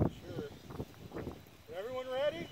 Sure. Everyone ready?